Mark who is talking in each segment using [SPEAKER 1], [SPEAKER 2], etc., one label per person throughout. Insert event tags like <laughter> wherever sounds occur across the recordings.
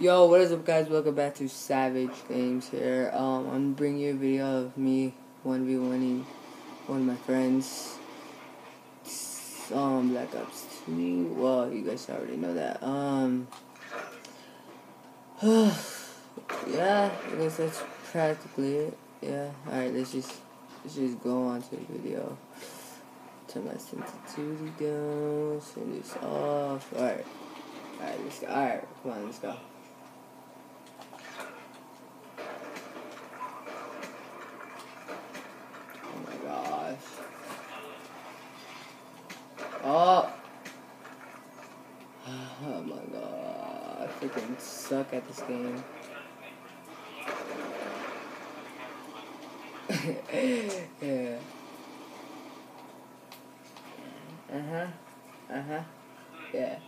[SPEAKER 1] Yo, what is up guys? Welcome back to Savage Games here. Um, I'm bringing you a video of me 1v1ing one of my friends. Um, Black Ops 2. Well, you guys already know that. Um, <sighs> yeah, I guess that's practically it. Yeah, alright, let's just, let's just go on to the video. Turn my sensitivity down, turn this off. Alright, alright, let's go. Alright, come on, let's go. Oh. Oh my god. I freaking suck at this game. <laughs> yeah. Uh huh. Uh huh. Yeah.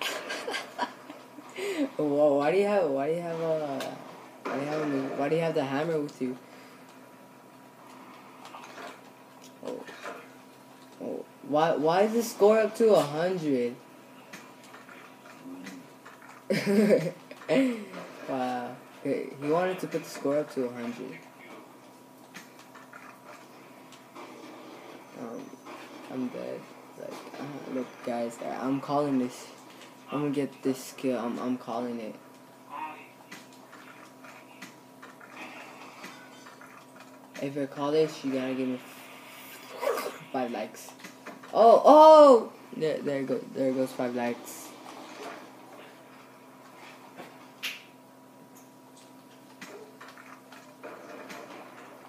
[SPEAKER 1] <laughs> Whoa, why do you have why do you have a why do you have a, why do you have the hammer with you? Oh. Oh, why why is the score up to a hundred? <laughs> wow. He wanted to put the score up to a hundred. Um, I'm dead. Like, uh, look, guys, I'm calling this. I'm gonna get this kill. I'm I'm calling it. If I call this, you gotta give me five likes. Oh, oh! There, there go, there goes five likes.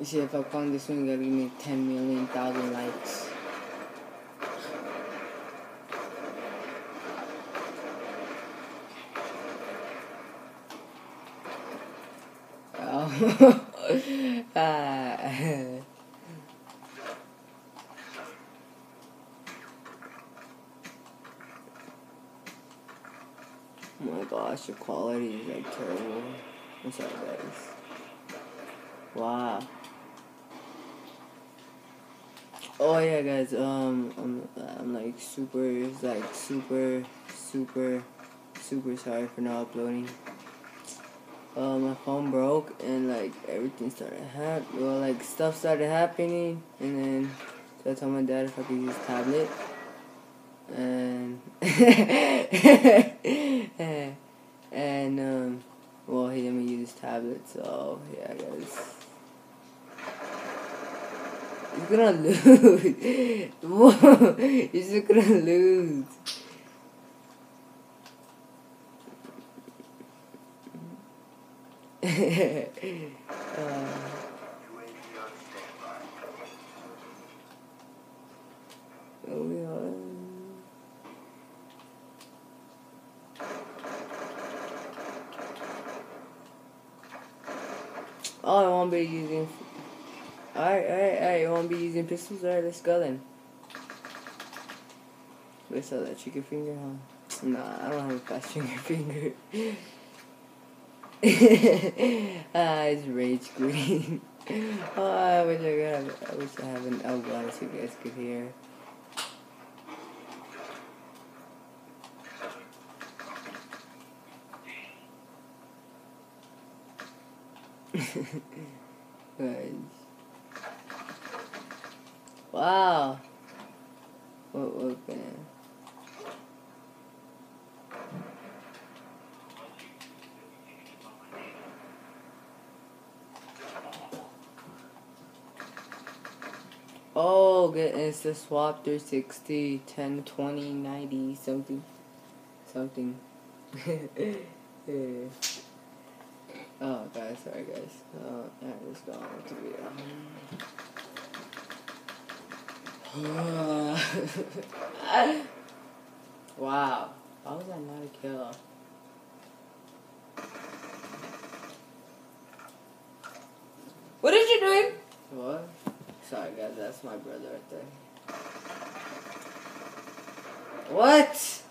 [SPEAKER 1] You see, if I found this one, gotta give me 10 million thousand likes. Oh. <laughs> ah. Oh my gosh, the quality is like terrible. I'm sorry guys. Wow. Oh yeah guys, um I'm I'm like super like super super super sorry for not uploading. Uh, my phone broke and like everything started happening. Well, like stuff started happening, and then so I told my dad if I could use tablet and <laughs> and um, well, he let me use tablet, so yeah, guys. He's gonna lose. Whoa, he's just gonna lose. uh, <laughs> Oh, I won't be using. Alright, alright, alright. Alright, let's go then. Let's that chicken finger, huh? Nah, I don't have a fast <laughs> chicken finger. <laughs> ah, it's rage green. oh, <laughs> I wish I could have. I wish I have an. Oh, God, so you guys could hear. Guys. Wow. What weapon? Oh, it's the swap 360, 10, 20, 90, something. Something. <laughs> yeah. Oh, guys, sorry, guys. Uh, let's go on with the video. <laughs> wow. How was that not a kill? What is you doing? What? Sorry, guys, that's my brother right there. What?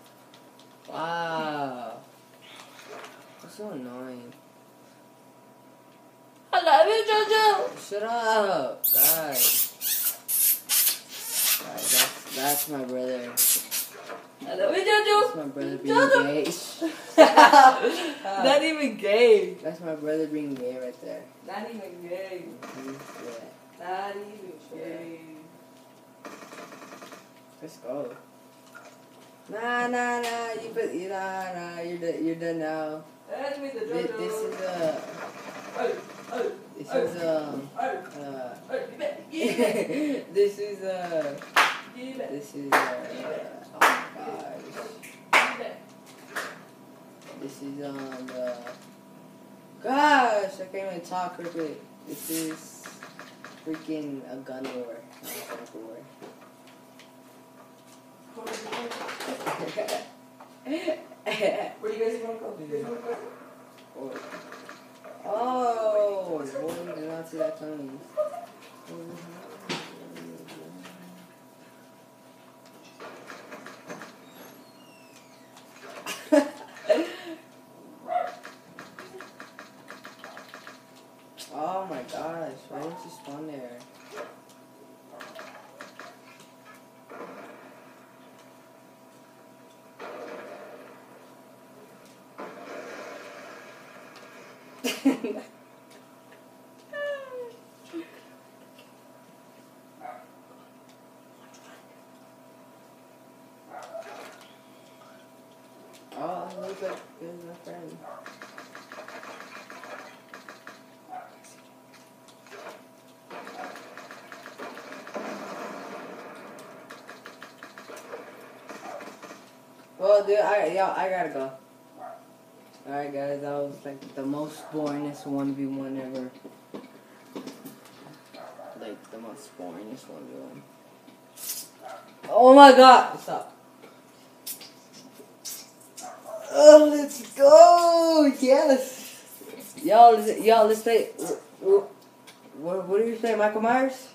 [SPEAKER 1] Wow. That's so annoying. I love you, Jojo. Shut up, guys. Guys, that's, that's my brother.
[SPEAKER 2] I love Jojo.
[SPEAKER 1] That's my brother being
[SPEAKER 2] Jojo.
[SPEAKER 1] gay. <laughs>
[SPEAKER 2] Not even gay.
[SPEAKER 1] That's my brother being gay right there.
[SPEAKER 2] Not even gay.
[SPEAKER 1] Yeah.
[SPEAKER 2] Not even gay.
[SPEAKER 1] Let's go. Nah, nah, nah. You put, nah, nah. You're done. You're done now.
[SPEAKER 2] That's me, the
[SPEAKER 1] This,
[SPEAKER 2] Jojo.
[SPEAKER 1] this is uh,
[SPEAKER 2] Oh, oh,
[SPEAKER 1] this is um,
[SPEAKER 2] oh,
[SPEAKER 1] uh,
[SPEAKER 2] you bet. <laughs>
[SPEAKER 1] This is uh,
[SPEAKER 2] You bet.
[SPEAKER 1] This is uh, oh gosh. This is um, the, gosh, I can't even talk real quick. This is freaking a gun war, not a tank war.
[SPEAKER 2] Where do you guys want to go? You guys wanna go?
[SPEAKER 1] oh, boy, did not see that coming. oh my gosh, why didn't you spawn there? Oh, my friend. Well, dude, I y'all, I gotta go. Alright, guys, that was like the most boringest 1v1 ever. Like, the most boringest 1v1. Oh my god! Stop. Oh, let's go! Yes! Y'all, let's- y'all, let's play. What, what do you say, Michael Myers?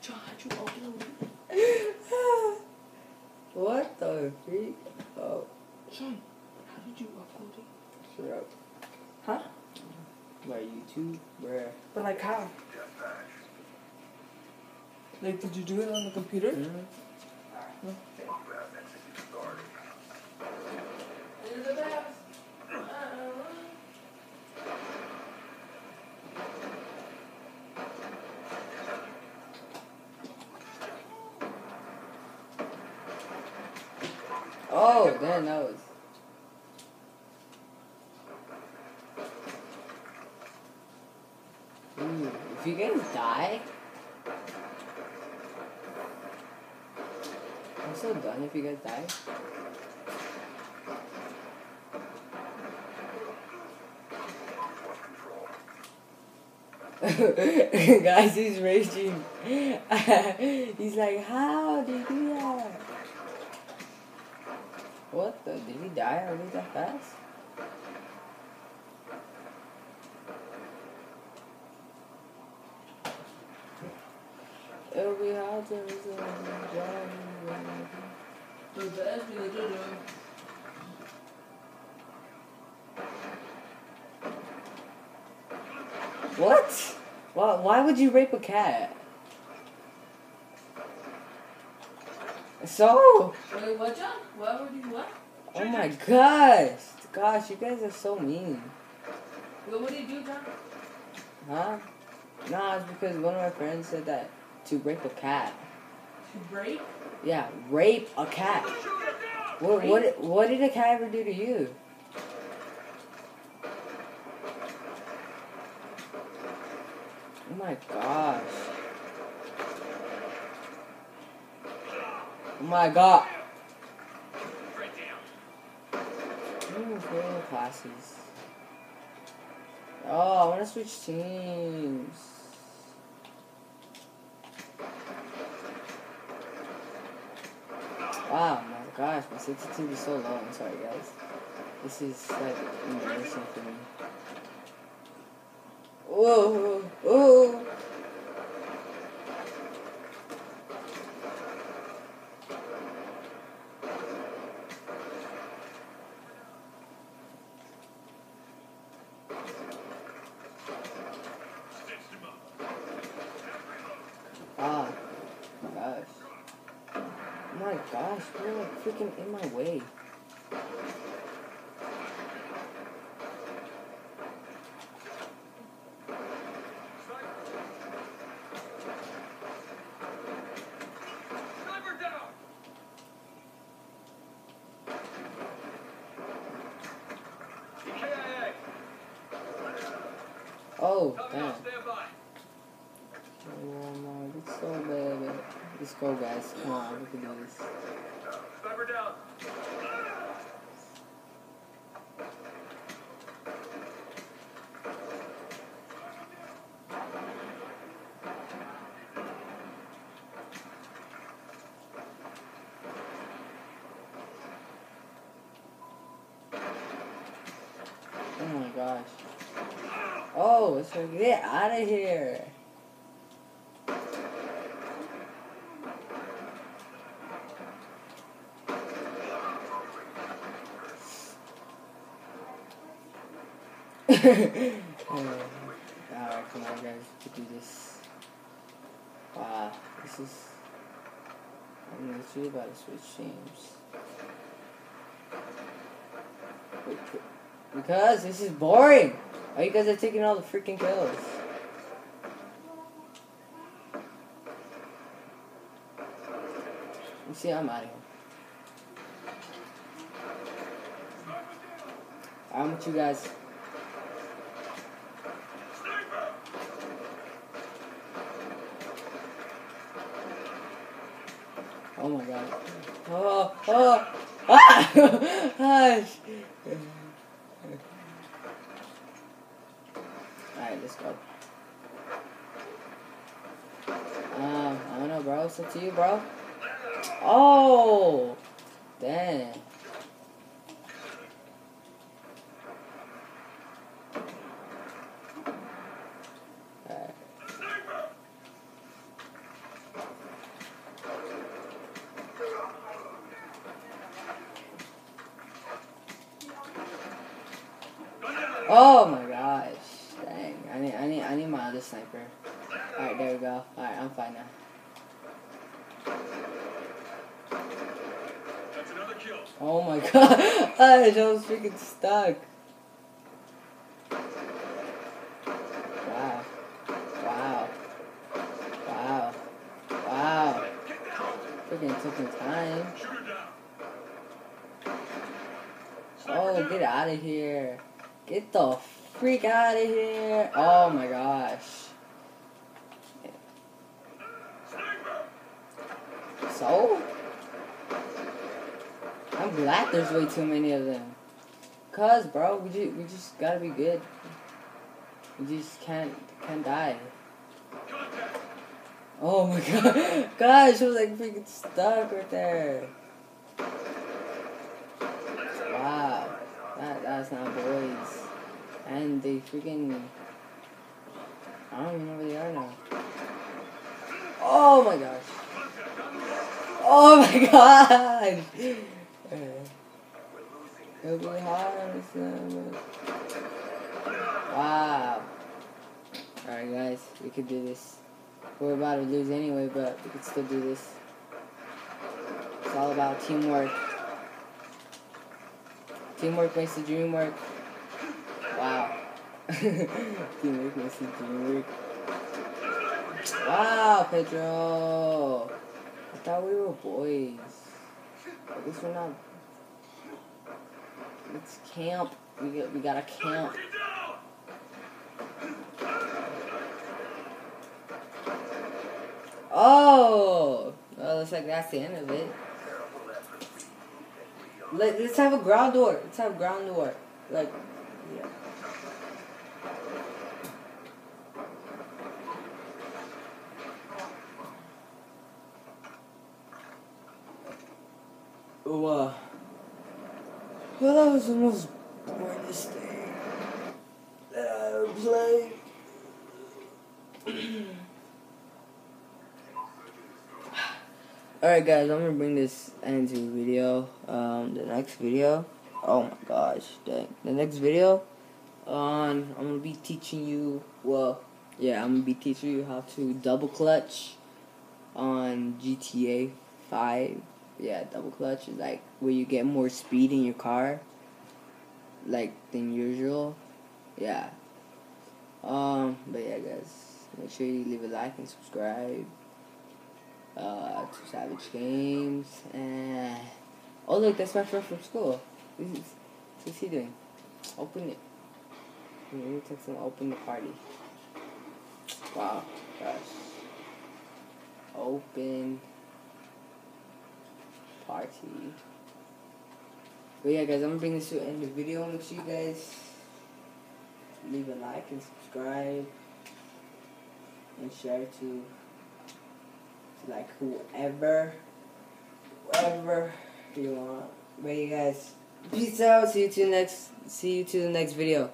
[SPEAKER 2] John, you upload
[SPEAKER 1] what the freak? Oh,
[SPEAKER 2] John, how did you upload it?
[SPEAKER 1] shut up.
[SPEAKER 2] Huh?
[SPEAKER 1] YouTube, bruh.
[SPEAKER 2] But like how? Like, did you do it on the computer?
[SPEAKER 1] Mhm. Oh, damn, that was. If you guys die, I'm so done if you guys die. <laughs> Guys, he's raging. <laughs> he's like, how did he do that? What the? Did he die already that fast? It'll be hard to listen
[SPEAKER 2] The best be the Jojo.
[SPEAKER 1] What? Why, why would you rape a cat? So?
[SPEAKER 2] Wait, what, John? Why would you what?
[SPEAKER 1] Oh my gosh. Gosh, you guys are so mean.
[SPEAKER 2] What would you do, John?
[SPEAKER 1] Huh? Nah, it's because one of my friends said that to rape a cat.
[SPEAKER 2] To rape?
[SPEAKER 1] Yeah, rape a cat. What, what, what did a cat ever do to you? Oh my gosh. Oh my god. Ooh, classes. Oh, I want to switch teams. Wow, my my sensitivity is so. I'm sorry, guys. This is like embarrassing for me. Whoa. Freaking in my way. Oh, damn. Oh, no, let's go, baby. Let's go, guys. Come on, can do this.
[SPEAKER 3] Sniper down.
[SPEAKER 1] Oh my gosh. Oh, let's get out of here. <laughs> Alright, come on guys, we can do this. Wow, this is I'm literally about to switch teams. Because this is boring. Why you guys are taking all the freaking kills? You see, I'm out of here. I'm with you guys. Oh my god. Oh, oh, <laughs> ah! Gosh. Alright, let's go. Um, I don't know, bro. It's up to you, bro. Oh! Damn. Alright. Oh my gosh. Dang. I need I need I need my other sniper. Alright, there we go. Alright, I'm fine now.
[SPEAKER 3] That's another kill.
[SPEAKER 1] Oh my <laughs> god. I was freaking stuck. Wow. Wow. Wow. Wow. Freaking took some time. Oh, get out of here. Get the freak out of here. Oh my gosh. So? I'm glad there's way too many of them. Cause, bro, we just, we just gotta be good. We just can't, can't die. Oh my god. <laughs> Gosh, I was like freaking stuck right there. Wow. That, that's not boys. And they freaking. I don't even know where they are now. Oh my gosh. Oh my <laughs> god! It'll be hard. Wow. Alright, guys, we can do this. We're about to lose anyway, but we can still do this. It's all about teamwork. Teamwork makes the dream work. Teamwork makes the dream work. Wow, Pedro. I thought we were boys. I guess we're not. Let's camp. We got, we gotta camp. Oh! Well, looks like that's the end of it. Let, let's have a ground door. Let's have ground door. Like, yeah. Uh, well, that was the most boringest thing that I ever played. Alright guys, I'm gonna bring this end to the video. Um, the next video, oh my gosh, dang. The next video, on, I'm gonna be teaching you, well, yeah, I'm gonna be teaching you how to double clutch on GTA 5. Yeah, double clutch is like where you get more speed in your car, like than usual. Yeah. Um, but yeah, guys, make sure you leave a like and subscribe. Uh, to Savage Games and oh look, that's my friend from school. This is what's he doing? Open it. Let me text him. Open the party. Wow, gosh. Open party. But yeah, guys, I'm gonna bring this to the end of the video. Make sure you guys leave a like and subscribe and share to, to like whoever, whoever you want. But you guys, peace out. See you to the next. See you to the next video.